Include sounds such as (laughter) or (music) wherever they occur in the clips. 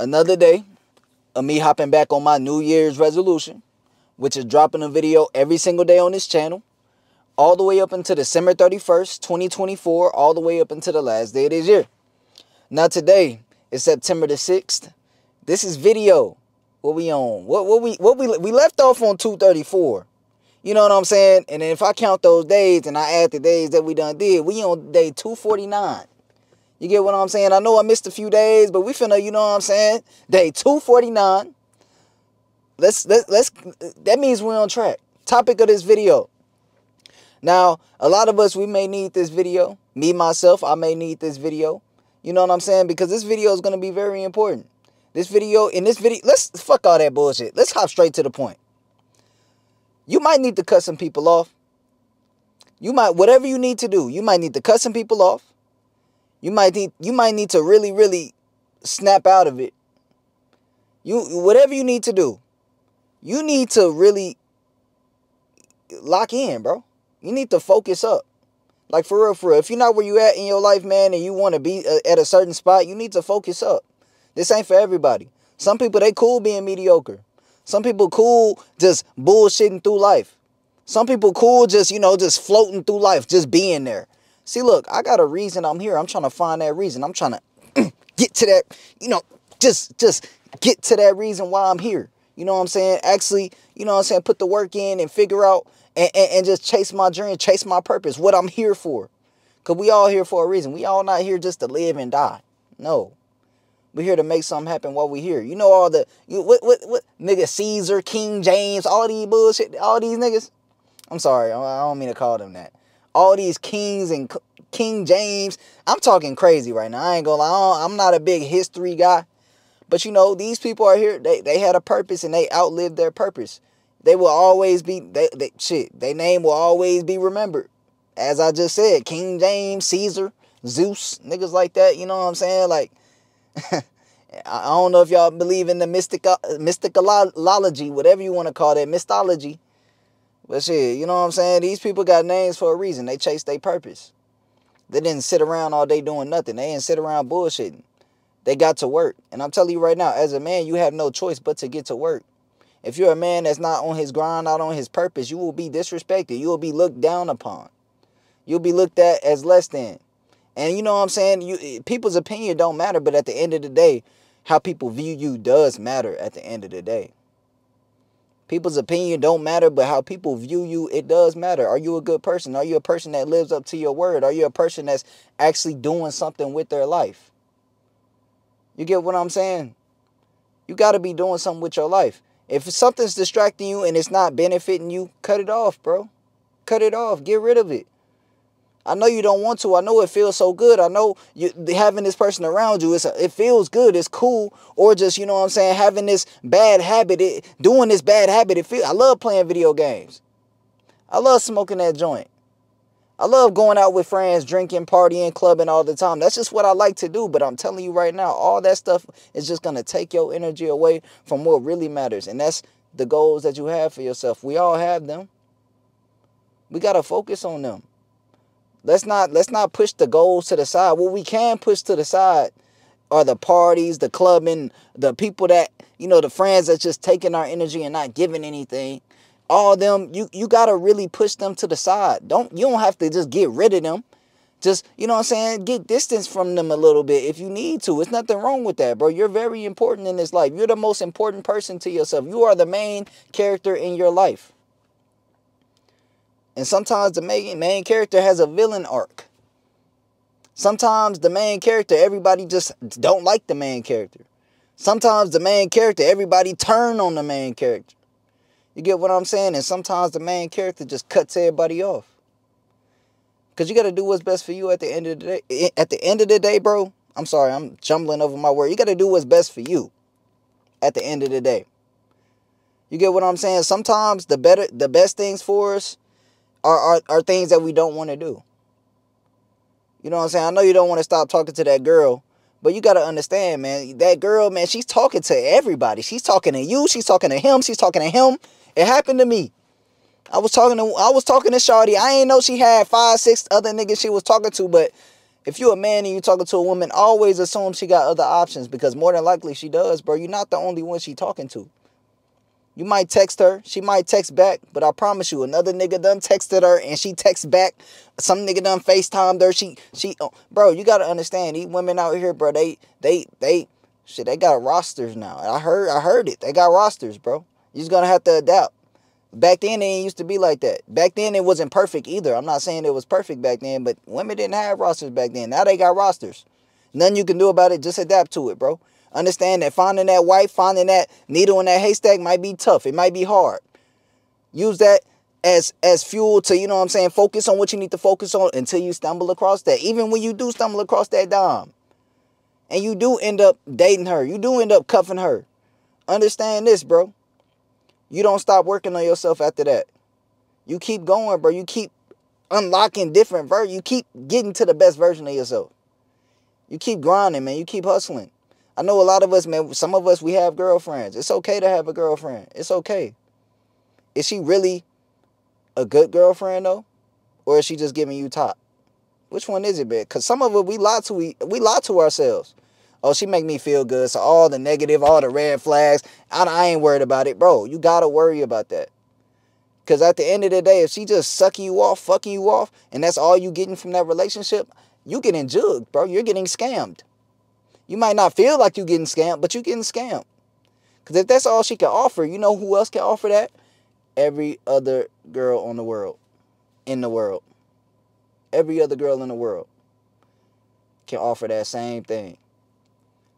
another day of me hopping back on my New Year's resolution, which is dropping a video every single day on this channel, all the way up until December 31st, 2024, all the way up until the last day of this year. Now today is September the 6th. This is video. What we on? What what we what we we left off on 234. You know what I'm saying? And if I count those days and I add the days that we done did, we on day 249. You get what I'm saying? I know I missed a few days, but we finna, you know what I'm saying? Day 249. Let's let, let's that means we're on track. Topic of this video. Now, a lot of us we may need this video. Me myself, I may need this video. You know what I'm saying? Because this video is going to be very important. This video, in this video, let's fuck all that bullshit. Let's hop straight to the point. You might need to cut some people off. You might, whatever you need to do, you might need to cut some people off. You might need you might need to really, really snap out of it. You whatever you need to do, you need to really lock in, bro. You need to focus up. Like for real, for real. If you're not where you at in your life, man, and you want to be uh, at a certain spot, you need to focus up. This ain't for everybody. Some people they cool being mediocre. Some people cool just bullshitting through life. Some people cool just, you know, just floating through life, just being there. See, look, I got a reason I'm here. I'm trying to find that reason. I'm trying to (clears throat) get to that, you know, just just get to that reason why I'm here. You know what I'm saying? Actually, you know what I'm saying? Put the work in and figure out and, and, and just chase my dream, chase my purpose, what I'm here for. Because we all here for a reason. We all not here just to live and die. No. We're here to make something happen while we're here. You know all the, you, what, what, what, nigga Caesar, King James, all these bullshit, all these niggas. I'm sorry, I don't mean to call them that all these kings and King James. I'm talking crazy right now. I ain't gonna lie. I'm not a big history guy. But you know, these people are here. They, they had a purpose and they outlived their purpose. They will always be, they, they shit, their name will always be remembered. As I just said, King James, Caesar, Zeus, niggas like that. You know what I'm saying? Like, (laughs) I don't know if y'all believe in the mystic, mysticology, whatever you want to call that, mythology. But shit, you know what I'm saying? These people got names for a reason. They chase their purpose. They didn't sit around all day doing nothing. They didn't sit around bullshitting. They got to work. And I'm telling you right now, as a man, you have no choice but to get to work. If you're a man that's not on his grind, not on his purpose, you will be disrespected. You will be looked down upon. You'll be looked at as less than. And you know what I'm saying? You eh, people's opinion don't matter, but at the end of the day, how people view you does matter at the end of the day. People's opinion don't matter, but how people view you, it does matter. Are you a good person? Are you a person that lives up to your word? Are you a person that's actually doing something with their life? You get what I'm saying? You got to be doing something with your life. If something's distracting you and it's not benefiting you, cut it off, bro. Cut it off. Get rid of it. I know you don't want to. I know it feels so good. I know you having this person around you. It's a, it feels good. It's cool. Or just you know what I'm saying. Having this bad habit. It, doing this bad habit. It feel. I love playing video games. I love smoking that joint. I love going out with friends, drinking, partying, clubbing all the time. That's just what I like to do. But I'm telling you right now, all that stuff is just gonna take your energy away from what really matters, and that's the goals that you have for yourself. We all have them. We gotta focus on them. Let's not let's not push the goals to the side. What we can push to the side are the parties, the clubbing, the people that, you know, the friends that's just taking our energy and not giving anything. All them, you you gotta really push them to the side. Don't you don't have to just get rid of them. Just, you know what I'm saying? Get distance from them a little bit if you need to. It's nothing wrong with that, bro. You're very important in this life. You're the most important person to yourself. You are the main character in your life. And sometimes the main, main character has a villain arc. Sometimes the main character, everybody just don't like the main character. Sometimes the main character, everybody turn on the main character. You get what I'm saying? And sometimes the main character just cuts everybody off. Because you got to do what's best for you at the end of the day. Eh, at the end of the day, bro, I'm sorry, I'm jumbling over my word. You got to do what's best for you at the end of the day. You get what I'm saying? Sometimes the better, the best things for us are, are, are things that we don't want to do. You know what I'm saying? I know you don't want to stop talking to that girl, but you got to understand, man, that girl, man, she's talking to everybody. She's talking to you. She's talking to him. She's talking to him. It happened to me. I was talking to I was talking to Shawty. I ain't know she had five, six other niggas she was talking to, but If you a man and you talking to a woman, always assume she got other options because more than likely she does, bro. You're not the only one she talking to. You might text her, she might text back, but I promise you, another nigga done texted her and she texts back. Some nigga done FaceTimed her. She she oh, bro, you gotta understand, these women out here, bro, they they they shit, they got rosters now. I heard I heard it. They got rosters, bro. You just gonna have to adapt. Back then, it used to be like that. Back then, it wasn't perfect either. I'm not saying it was perfect back then, but women didn't have rosters back then. Now they got rosters. Nothing you can do about it. Just adapt to it, bro. Understand that finding that wife, finding that needle in that haystack might be tough. It might be hard. Use that as as fuel to, you know what I'm saying, focus on what you need to focus on until you stumble across that. Even when you do stumble across that dime, and you do end up dating her, you do end up cuffing her. Understand this, bro. You don't stop working on yourself after that. You keep going, bro. You keep unlocking different ver you keep getting to the best version of yourself. You keep grinding, man. You keep hustling. I know a lot of us, man, some of us we have girlfriends. It's okay to have a girlfriend. It's okay. Is she really a good girlfriend though? Or is she just giving you top? Which one is it, man? Cause some of it we lie to we, we lie to ourselves. Oh, she make me feel good. So all the negative, all the red flags, I, I ain't worried about it. Bro, you got to worry about that. Because at the end of the day, if she just sucking you off, fucking you off, and that's all you getting from that relationship, you getting jugged, bro. You're getting scammed. You might not feel like you're getting scammed, but you're getting scammed. Because if that's all she can offer, you know who else can offer that? Every other girl on the world. In the world. Every other girl in the world can offer that same thing.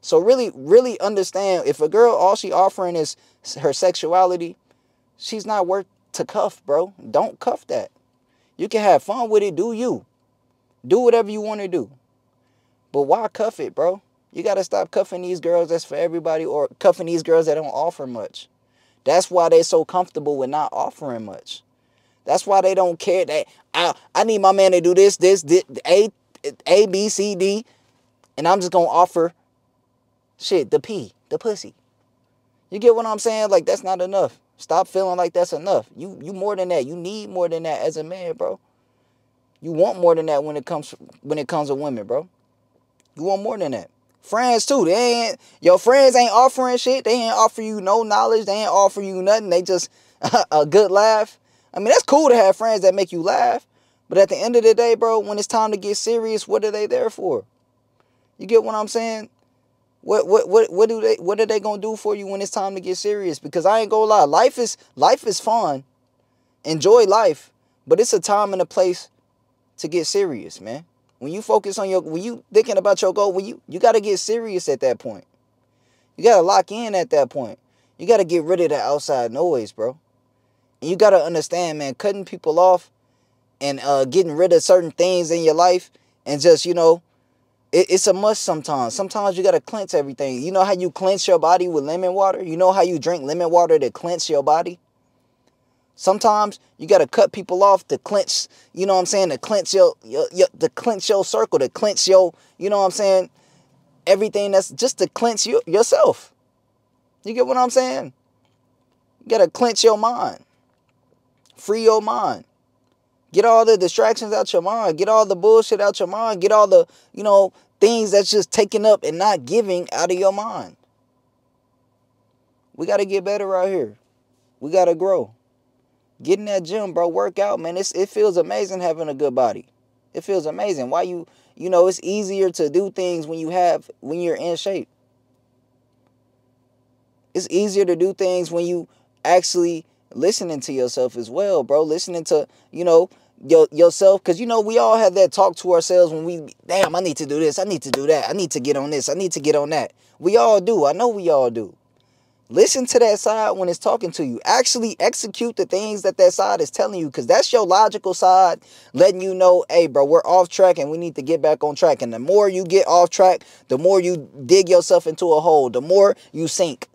So really, really understand if a girl all she offering is her sexuality, she's not worth to cuff, bro. Don't cuff that. You can have fun with it, do you. Do whatever you want to do. But why cuff it, bro? You got to stop cuffing these girls that's for everybody or cuffing these girls that don't offer much. That's why they're so comfortable with not offering much. That's why they don't care that I, I need my man to do this, this, this, A, A, B, C, D, and I'm just going to offer Shit, the P, the pussy. You get what I'm saying? Like that's not enough. Stop feeling like that's enough. You you more than that. You need more than that as a man, bro. You want more than that when it comes when it comes to women, bro. You want more than that. Friends too. They ain't your friends ain't offering shit. They ain't offer you no knowledge. They ain't offer you nothing. They just (laughs) a good laugh. I mean, that's cool to have friends that make you laugh. But at the end of the day, bro, when it's time to get serious, what are they there for? You get what I'm saying? What what what what do they what are they gonna do for you when it's time to get serious? Because I ain't gonna lie, life is life is fun. Enjoy life, but it's a time and a place to get serious, man. When you focus on your when you thinking about your goal, when you you gotta get serious at that point. You gotta lock in at that point. You gotta get rid of the outside noise, bro. And you gotta understand, man, cutting people off and uh getting rid of certain things in your life and just, you know, it, it's a must sometimes. Sometimes you got to cleanse everything. You know how you cleanse your body with lemon water? You know how you drink lemon water to cleanse your body? Sometimes you got to cut people off to clench, you know what I'm saying, to clench your, your, your to clench your circle, to clench your, you know what I'm saying, everything that's just to clench you yourself. You get what I'm saying? You got to clench your mind. Free your mind. Get all the distractions out your mind. Get all the bullshit out your mind. Get all the, you know, things that's just taking up and not giving out of your mind. We got to get better out here. We got to grow. Get in that gym, bro. Work out, man. It's, it feels amazing having a good body. It feels amazing. Why you, you know, it's easier to do things when you have, when you're in shape. It's easier to do things when you actually listening to yourself as well, bro. Listening to, you know, your, yourself because you know we all have that talk to ourselves when we damn i need to do this i need to do that i need to get on this i need to get on that we all do i know we all do listen to that side when it's talking to you actually execute the things that that side is telling you because that's your logical side letting you know hey bro we're off track and we need to get back on track and the more you get off track the more you dig yourself into a hole the more you sink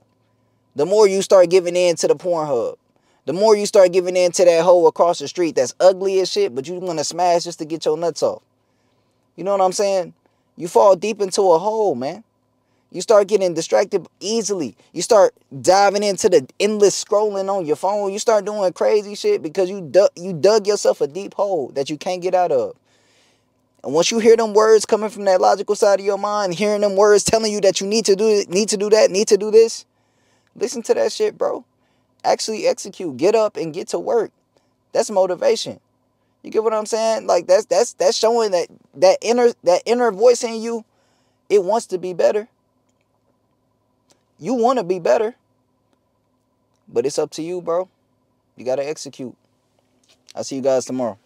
the more you start giving in to the Pornhub the more you start giving in to that hole across the street that's ugly as shit, but you want to smash just to get your nuts off. You know what I'm saying? You fall deep into a hole, man. You start getting distracted easily. You start diving into the endless scrolling on your phone. You start doing crazy shit because you dug, you dug yourself a deep hole that you can't get out of. And once you hear them words coming from that logical side of your mind, hearing them words telling you that you need to do need to do that, need to do this, listen to that shit, bro. Actually execute. Get up and get to work. That's motivation. You get what I'm saying? Like that's that's that's showing that that inner that inner voice in you, it wants to be better. You want to be better. But it's up to you, bro. You got to execute. I'll see you guys tomorrow.